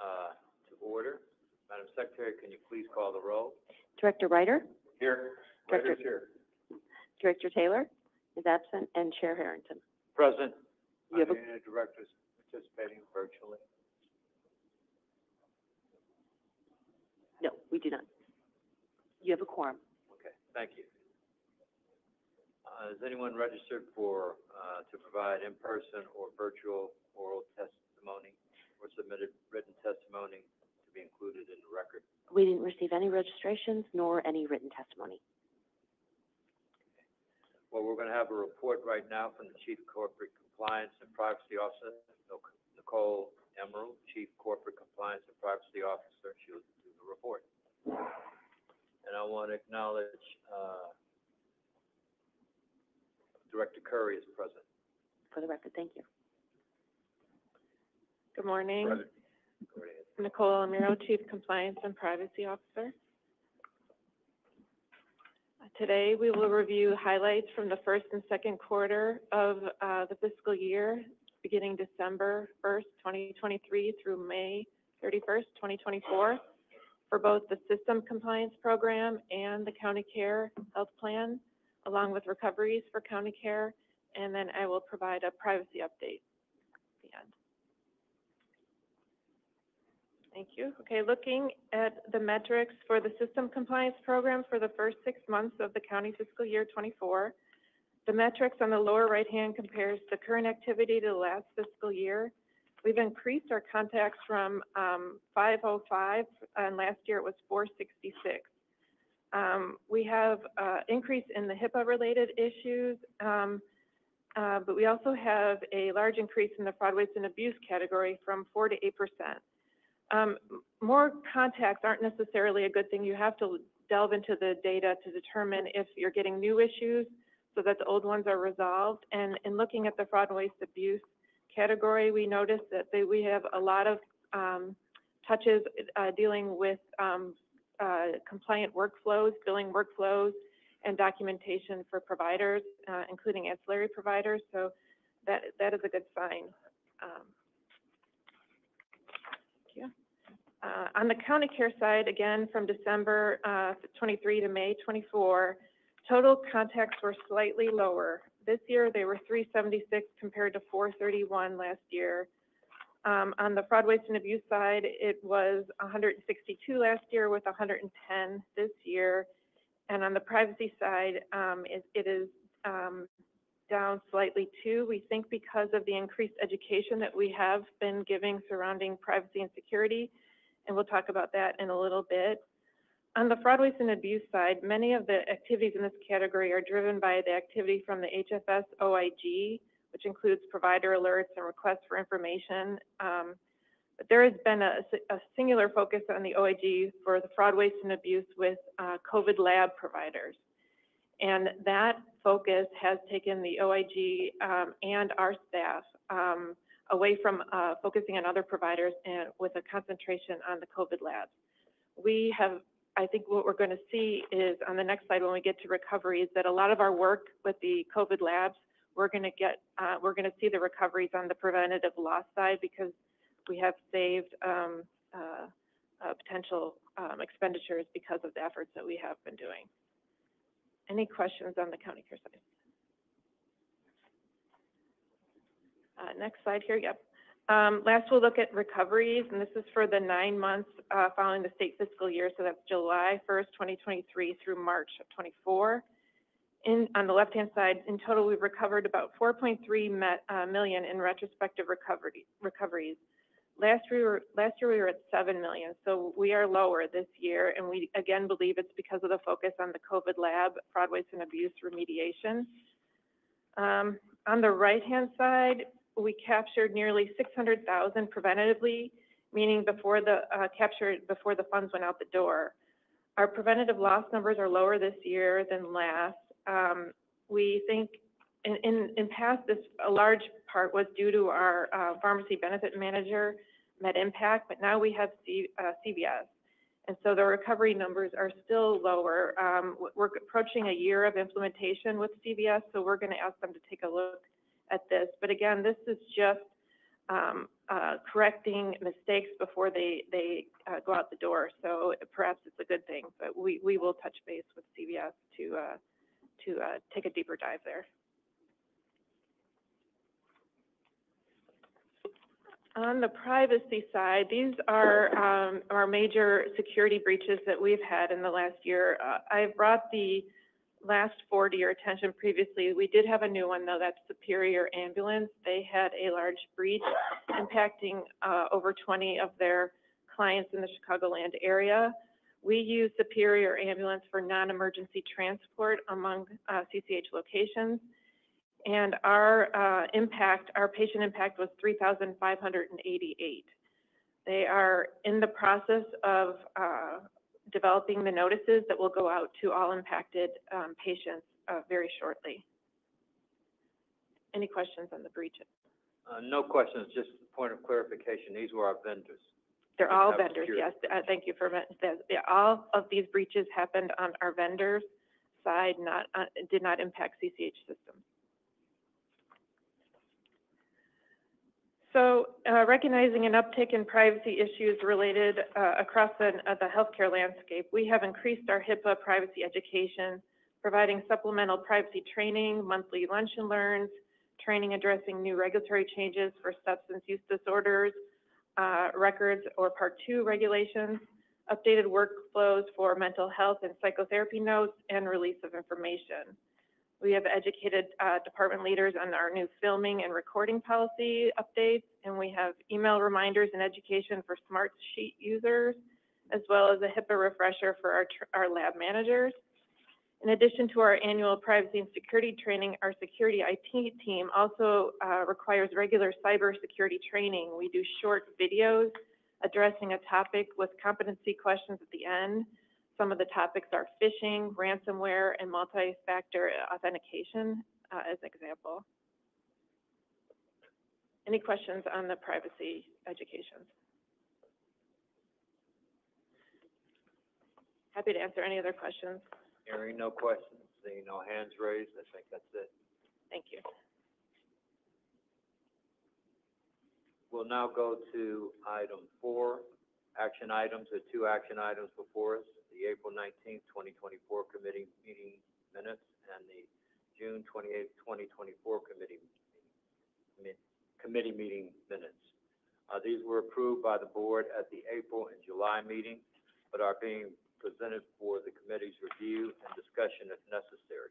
uh, to order. Madam Secretary, can you please call the roll? Director Ryder, Here. Director- Ryder's here. Director Taylor is absent, and Chair Harrington. Present. You have a- Any directors participating virtually? No, we do not. You have a quorum. Okay, thank you. Uh, is anyone registered for, uh, to provide in-person or virtual oral testimony or submitted written testimony to be included in the record? We didn't receive any registrations nor any written testimony. Well, we're gonna have a report right now from the Chief Corporate Compliance and Privacy Officer, Nicole Emerald, Chief Corporate Compliance and Privacy Officer. She'll do the report. And I want to acknowledge, uh, Director Curry is present. For the record, thank you. Good morning. Present. Go right. Nicole Almiro, Chief Compliance and Privacy Officer. Uh, Today, we will review highlights from the first and second quarter of uh, the fiscal year, beginning December 1st, 2023 through May 31st, 2024, for both the System Compliance Program and the County Care Health Plan, along with recoveries for County Care, and then I will provide a privacy update at the end. Thank you. Okay, looking at the metrics for the system compliance program for the first six months of the county fiscal year twenty-four. The metrics on the lower right-hand compares the current activity to the last fiscal year. We've increased our contacts from, um, five oh five, and last year it was four sixty-six. Um, we have, uh, increase in the HIPAA-related issues, um, uh, but we also have a large increase in the fraud, waste, and abuse category from four to eight percent. Um, more contacts aren't necessarily a good thing. You have to delve into the data to determine if you're getting new issues so that the old ones are resolved. And in looking at the fraud, and waste, abuse category, we noticed that they, we have a lot of, um, touches, uh, dealing with, um, uh, compliant workflows, billing workflows, and documentation for providers, uh, including ancillary providers. So that, that is a good sign. Um, Thank you. Uh, On the county care side, again, from December uh, 23 to May 24, total contacts were slightly lower. This year, they were 376 compared to 431 last year. Um, On the fraud, waste, and abuse side, it was 162 last year with 110 this year. And on the privacy side, um, it it is um, down slightly too. We think because of the increased education that we have been giving surrounding privacy and security, and we'll talk about that in a little bit. On the fraud, waste, and abuse side, many of the activities in this category are driven by the activity from the HFS OIG, which includes provider alerts and requests for information. Um, but there has been a, a singular focus on the OIG for the fraud, waste, and abuse with uh, COVID lab providers. And that focus has taken the OIG um, and our staff um, away from uh, focusing on other providers and with a concentration on the COVID labs. We have, I think what we're going to see is on the next slide when we get to recovery is that a lot of our work with the COVID labs, we're going to get, uh, we're going to see the recoveries on the preventative loss side because we have saved um, uh, uh, potential um, expenditures because of the efforts that we have been doing. Any questions on the county care side? Uh, next slide here, yep. Um, last, we'll look at recoveries, and this is for the nine months, uh, following the state fiscal year, so that's July first, twenty twenty-three through March of twenty-four. In, on the left-hand side, in total, we've recovered about four point three met, uh, million in retrospective recovery, recoveries. Last year, we were, last year we were at seven million, so we are lower this year, and we again believe it's because of the focus on the COVID lab, fraud, waste, and abuse remediation. Um, on the right-hand side, we captured nearly six hundred thousand preventatively, meaning before the, uh, captured, before the funds went out the door. Our preventative loss numbers are lower this year than last. Um, we think in, in, in past, this, a large part was due to our, uh, pharmacy benefit manager, MedImpact, but now we have C, uh, CVS. And so the recovery numbers are still lower. Um, we're approaching a year of implementation with CVS, so we're gonna ask them to take a look at this. But again, this is just, um, uh, correcting mistakes before they, they, uh, go out the door. So perhaps it's a good thing, but we, we will touch base with CVS to, uh, to, uh, take a deeper dive there. On the privacy side, these are, um, our major security breaches that we've had in the last year. Uh, I brought the last four to your attention previously. We did have a new one, though, that's Superior Ambulance. They had a large breach impacting, uh, over twenty of their clients in the Chicagoland area. We use Superior Ambulance for non-emergency transport among, uh, CCH locations. And our uh, impact, our patient impact was 3,588. They are in the process of uh, developing the notices that will go out to all impacted um, patients uh, very shortly. Any questions on the breaches? Uh, no questions, just a point of clarification, these were our vendors. They're all vendors, yes. Uh, Thank you for, that- yeah, all of these breaches happened on our vendors' side, not, uh, did not impact CCH systems. So, uh, recognizing an uptick in privacy issues related, uh, across the, uh, the healthcare landscape, we have increased our HIPAA privacy education, providing supplemental privacy training, monthly lunch and learns, training addressing new regulatory changes for substance use disorders, uh, records or Part Two regulations, updated workflows for mental health and psychotherapy notes, and release of information. We have educated uh, department leaders on our new filming and recording policy updates, and we have email reminders and education for Smart Sheet users, as well as a HIPAA refresher for our, our lab managers. In addition to our annual privacy and security training, our security IT team also uh, requires regular cybersecurity training. We do short videos addressing a topic with competency questions at the end. Some of the topics are phishing, ransomware, and multi-factor authentication, uh, as an example. Any questions on the privacy education? Happy to answer any other questions. Hearing no questions, seeing no hands raised, I think that's it. Thank you. We'll now go to item four, action items, or two action items before us, the April nineteenth, twenty twenty-four committee meeting minutes and the June twenty-eighth, twenty twenty-four committee, mi- committee meeting minutes. Uh, these were approved by the board at the April and July meeting, but are being presented for the committee's review and discussion if necessary.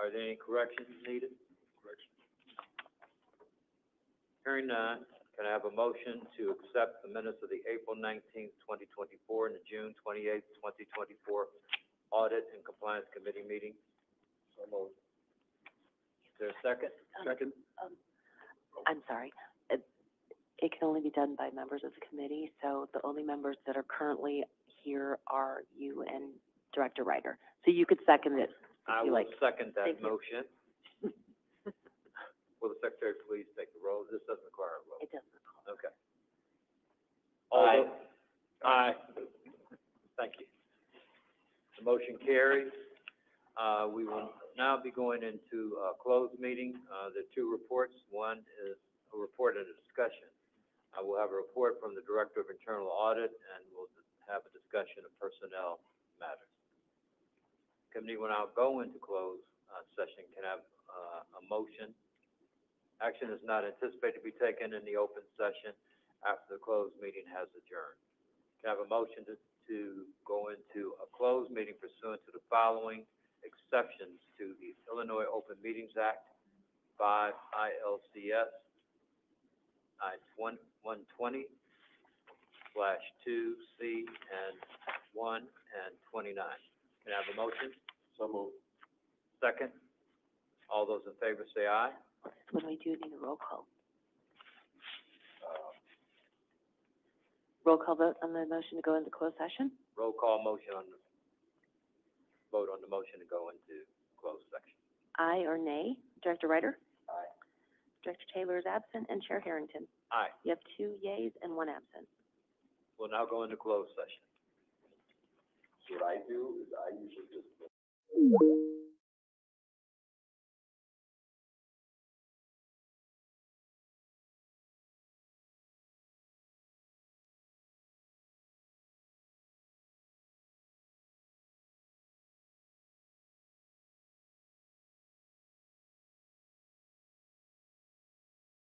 Are there any corrections needed? Corrections. Hearing none, can I have a motion to accept the minutes of the April nineteenth, twenty twenty-four and the June twenty-eighth, twenty twenty-four Audit and Compliance Committee meeting? So moved. Is there a second? Um, Second. Um, I'm sorry. It, it can only be done by members of the committee, so the only members that are currently here are you and Director Ryder. So you could second it I if you will like. second that Thank you. motion. Will the secretary please take the roll? This doesn't require a roll. It doesn't. Okay. Aye. Aye. Thank you. The motion carries. Uh, we will now be going into a closed meeting. Uh, the two reports, one is a report and a discussion. I will have a report from the Director of Internal Audit, and we'll have a discussion of personnel matters. Committee will now go into closed, uh, session. Can I have, uh, a motion? Action is not anticipated to be taken in the open session after the closed meeting has adjourned. Can I have a motion to, to go into a closed meeting pursuant to the following exceptions to the Illinois Open Meetings Act, five ILCS, I one, one twenty slash two C and one and twenty-nine. Can I have a motion? So moved. Second? All those in favor say aye. When we do need a roll call. Roll call vote on the motion to go into closed session? Roll call motion on the, vote on the motion to go into closed section. Aye or nay? Director Ryder? Aye. Director Taylor is absent, and Chair Harrington. Aye. You have two yays and one absent. We'll now go into closed session. So what I do is I usually just